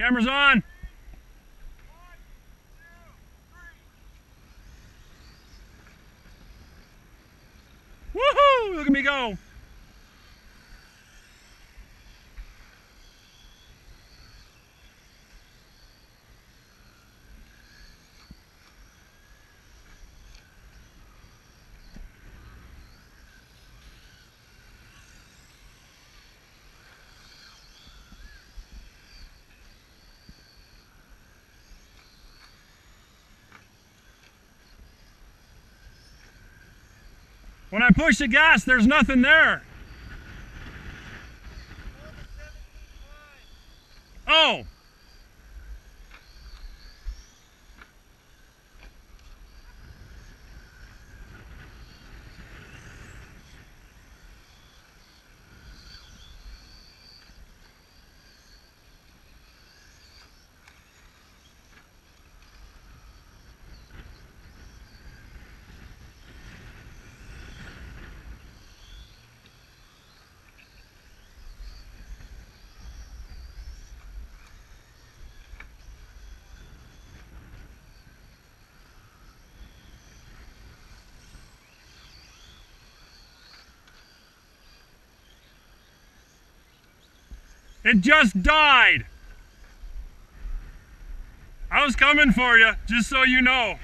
Camera's on. Woohoo! Look at me go. When I push the gas, there's nothing there. Oh, It just died. I was coming for you, just so you know.